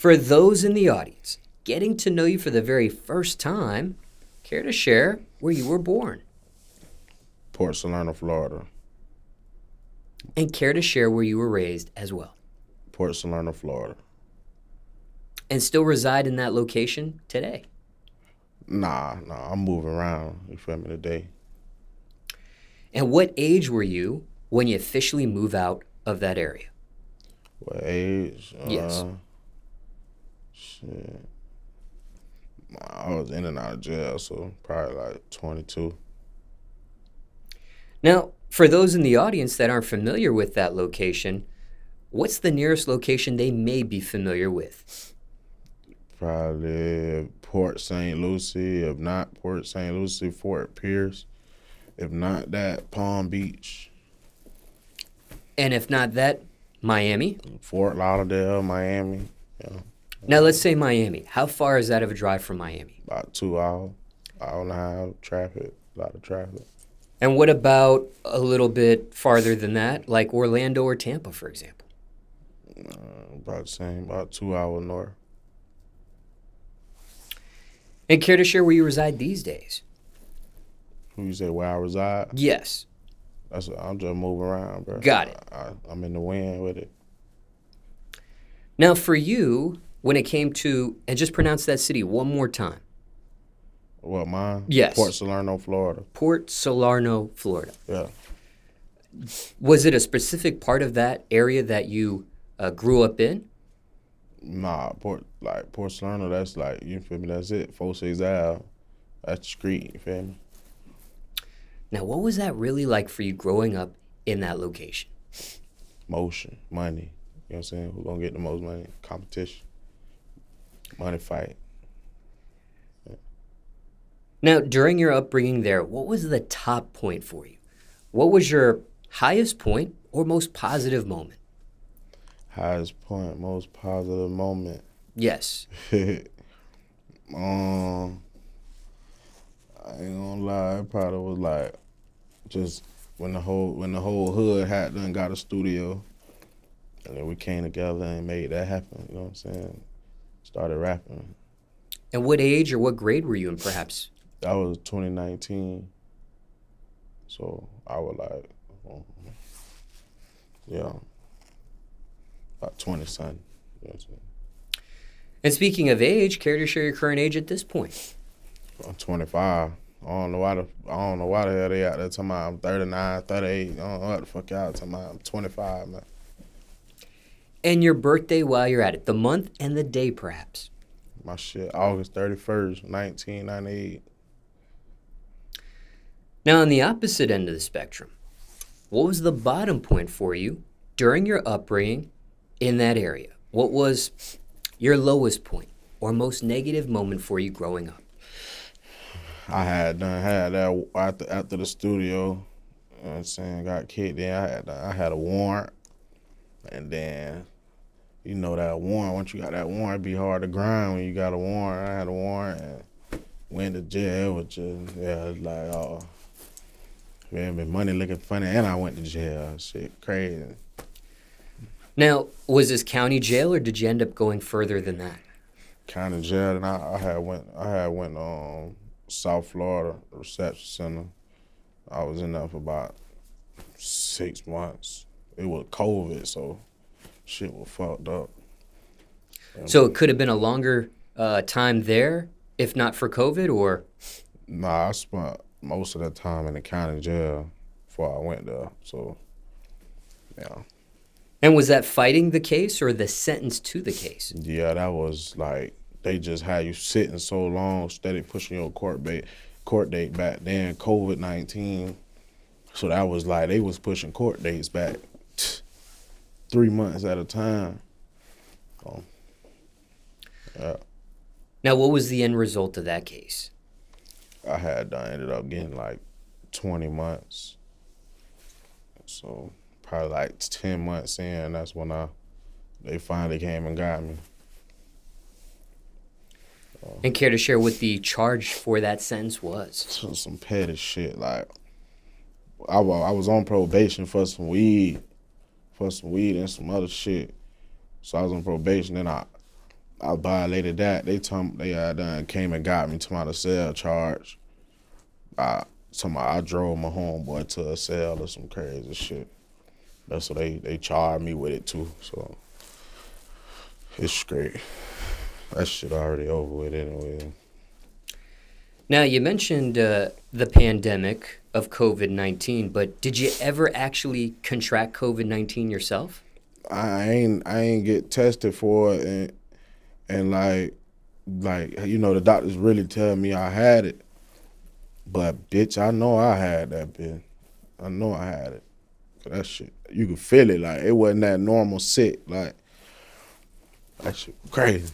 For those in the audience getting to know you for the very first time, care to share where you were born? Port Salerno, Florida. And care to share where you were raised as well? Port Salerno, Florida. And still reside in that location today? Nah, nah, I'm moving around. You feel me today? And what age were you when you officially move out of that area? What age? Yes. Uh, Shit. I was in and out of jail, so probably like 22. Now, for those in the audience that aren't familiar with that location, what's the nearest location they may be familiar with? Probably Port St. Lucie. If not Port St. Lucie, Fort Pierce. If not that, Palm Beach, And if not that, Miami? Fort Lauderdale, Miami. Yeah, Now, let's say Miami. How far is that of a drive from Miami? about two hours, hour and a half, traffic, a lot of traffic. And what about a little bit farther than that, like Orlando or Tampa, for example? Uh, about the same, about two hours north. And care to share where you reside these days? Who you say where I reside? Yes. That's I'm just moving around, bro. Got it. I, I'm in the wind with it. Now, for you, when it came to, and just pronounce that city one more time Well, mine? Yes. Port Salerno, Florida. Port Salerno, Florida. Yeah. Was it a specific part of that area that you uh, grew up in? Nah, Port like Port Salerno. That's like you feel me. That's it. Four Six Ave. That's the street. You feel me? Now, what was that really like for you growing up in that location? Motion, money. You know what I'm saying? Who gonna get the most money? Competition. Money fight. Now, during your upbringing there, what was the top point for you? What was your highest point or most positive moment? Highest point, most positive moment. Yes. um, I ain't gonna lie, it probably was like just when the whole when the whole hood had done got a studio, and then we came together and made that happen. You know what I'm saying? Started rapping. And what age or what grade were you in, perhaps? That was 2019. So I was like, um, yeah, about 20 something. You know what I'm saying? And speaking of age, care to share your current age at this point? I'm 25. I don't know why the I don't know why the hell they out there talking about I'm 39, 38. I don't know what the fuck y'all talking about. I'm 25, man. And your birthday while you're at it, the month and the day, perhaps. My shit, August 31st, 1998. Now, on the opposite end of the spectrum, what was the bottom point for you during your upbringing in that area? What was your lowest point or most negative moment for you growing up? I had done had that after after the studio. You know I'm saying? Got kicked in. I had I had a warrant, and then you know that warrant. Once you got that warrant, it'd be hard to grind when you got a warrant. I had a warrant and went to jail, which is yeah, it's like oh man, been money looking funny, and I went to jail. Shit, crazy. Now, was this county jail or did you end up going further than that? Kind of jail, and I, I had went I had went um South Florida reception center. I was in there for about six months. It was COVID, so shit was fucked up. So it could have been a longer uh, time there if not for COVID, or Nah, I spent most of that time in the county jail before I went there. So, yeah, and was that fighting the case or the sentence to the case? yeah, that was like they just had you sitting so long, steady pushing your court date, court date back. Then COVID nineteen, so that was like they was pushing court dates back three months at a time. So, yeah, Now, what was the end result of that case? I had I ended up getting like twenty months. So probably like ten months in, that's when I they finally came and got me. And care to share what the charge for that sentence was? Some petty shit like I I was on probation for some weed, for some weed and some other shit. So I was on probation, then I I violated that. They told me they uh, done came and got me to my cell charge. I somebody I drove my homeboy to a cell or some crazy shit. That's what they they charged me with it too. So it's straight. That shit already over with anyway. Now, you mentioned uh, the pandemic of COVID 19, but did you ever actually contract COVID 19 yourself? I ain't I ain't get tested for it and and like like you know the doctors really tell me I had it. But bitch, I know I had that bitch. I know I had it. That shit, you could feel it. Like it wasn't that normal sick. Like that shit crazy.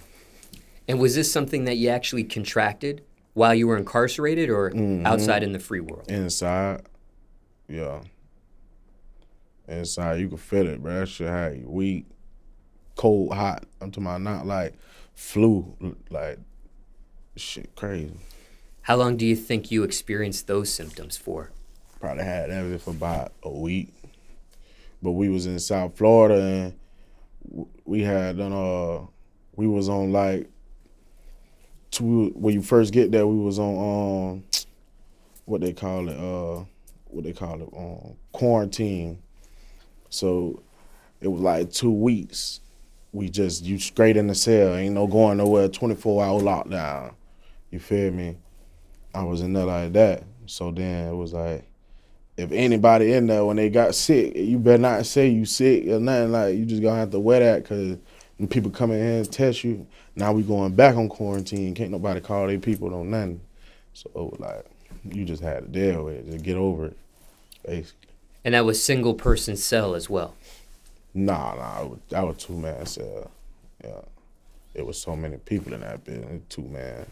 And was this something that you actually contracted while you were incarcerated or Mhm. outside in the free world? Inside, yeah. Inside, you could feel it, bro. That shit had you weak, cold, hot. I'm talking about not like flu, like shit crazy. How long do you think you experienced those symptoms for? Probably had that for about a week. But we was in South Florida and we had done uh we was on like when you first get there we was on um what they call it uh what they call it um quarantine. So it was like two weeks. We just you straight in the cell, ain't no going nowhere, twenty four hour lockdown. You feel me? I was in there like that. So then it was like if anybody in there when they got sick, you better not say you sick or nothing. Like you just gonna have to wear that because when people come in here and test you, now we going back on quarantine. Can't nobody call their people on nothing. So it was like you just had to deal with it, just get over it. Basically, And that was single person cell as well. nah, nah, it was, that was two man cell. Yeah, it was so many people in that building, two man.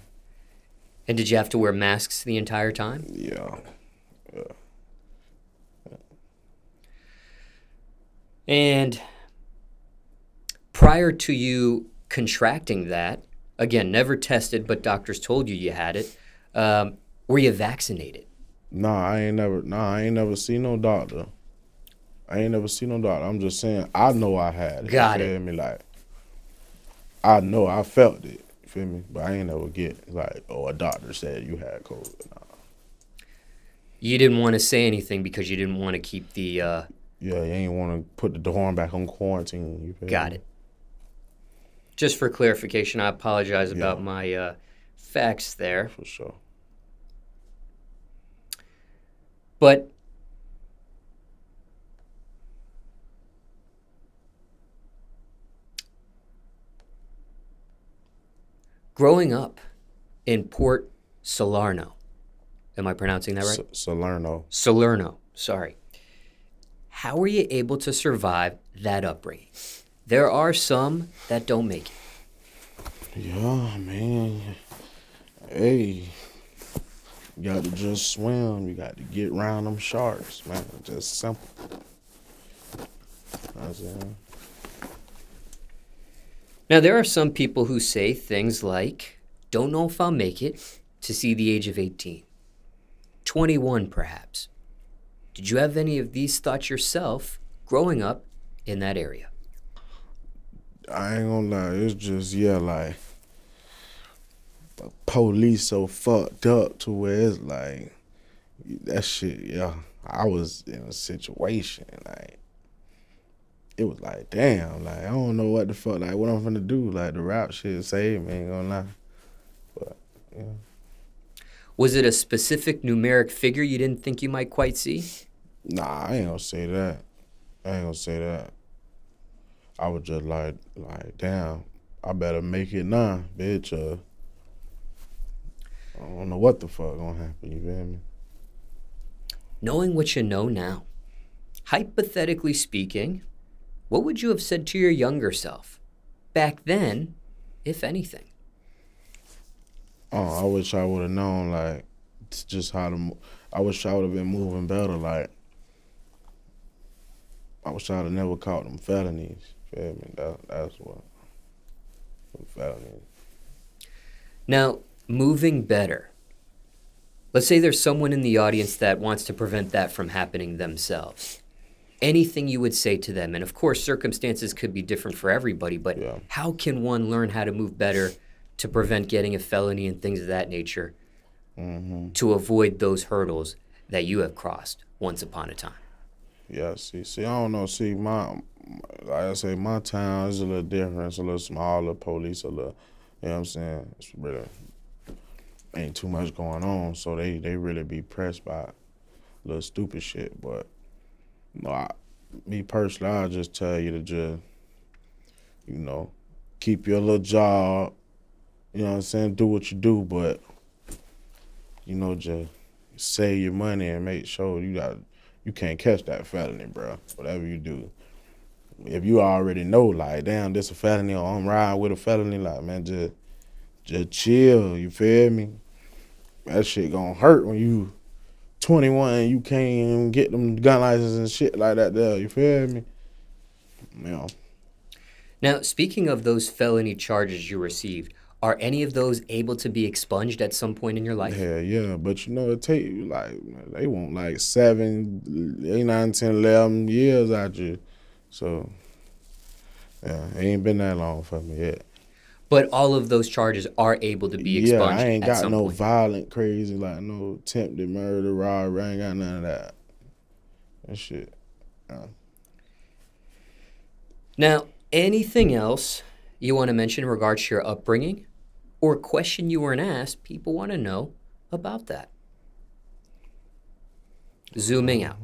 And did you have to wear masks the entire time? Yeah, And prior to you contracting that, again, never tested, but doctors told you you had it, um, were you vaccinated? Nah, I ain't never. Nah, I ain't never seen no doctor. I ain't never seen no doctor. I'm just saying, I know I had it. Got you it. Feel me? Like, I know I felt it. You feel me? But I ain't never get like, oh, a doctor said you had COVID. Nah. You didn't want to say anything because you didn't want to keep the. Uh, Yeah, you ain't want to put the dorm back on quarantine. You feel got me? it. Just for clarification, I apologize Yeah. about my uh, facts there. For sure. But growing up in Port Salerno, am I pronouncing that right? S- Salerno. Salerno, sorry. How were you able to survive that upbringing? There are some that don't make it. Yeah, man. Hey, you got to just swim. You got to get around them sharks, man. Just simple. Now, there are some people who say things like, don't know if I'll make it to see the age of 18, 21 perhaps. Did you have any of these thoughts yourself growing up in that area? I ain't gonna lie, it's just yeah, like the police so fucked up to where it's like that shit. Yeah, I was in a situation like it was like damn, like I don't know what the fuck, like what I'm gonna do. Like the rap shit saved me, ain't gonna lie. But yeah, Was it a specific numeric figure you didn't think you might quite see? nah, I ain't gonna say that. I ain't gonna say that. I was just like, like damn, I better make it now, bitch. Uh, I don't know what the fuck gonna happen. You feel me? Knowing what you know now, hypothetically speaking, what would you have said to your younger self back then, if anything? Oh, I wish I would have known like it's just how to. mo- I wish I would have been moving better. Like I wish I'd have never caught them felonies. Feel me? That, that's what. Them felonies. Now, moving better. Let's say there's someone in the audience that wants to prevent that from happening themselves. anything you would say to them? And of course, circumstances could be different for everybody, but Yeah. how can one learn how to move better to prevent getting a felony and things of that nature Mm-hmm. to avoid those hurdles that you have crossed once upon a time? Yeah, see, see, I don't know. See, my, like I say, my town is a little different. It's a little smaller. Police a little, you know what I'm saying? It's really ain't too much going on, so they they really be pressed by little stupid shit. But no, I, me personally, I just tell you to just, you know, keep your little job. You know what I'm saying? Do what you do, but you know, just save your money and make sure you got you can't catch that felony, bro. Whatever you do. If you already know, like, damn, this a felony or I'm riding with a felony, like, man, just just chill, you feel me? That shit gonna hurt when you 21 and you can't even get them gun licenses and shit like that there, you feel me? You know, Now, speaking of those felony charges you received, are any of those able to be expunged at some point in your life? yeah, yeah, but you know, it take like, they want like seven, eight, nine, ten, eleven years out you. So, yeah, it ain't been that long for me yet. But all of those charges are able to be expunged. Yeah, I ain't got no point. violent, crazy, like no attempted murder, robbery. I ain't got none of that. That shit. Uh. Now, anything else you want to mention in regards to your upbringing or question you weren't asked, people want to know about that. Zooming uh, out.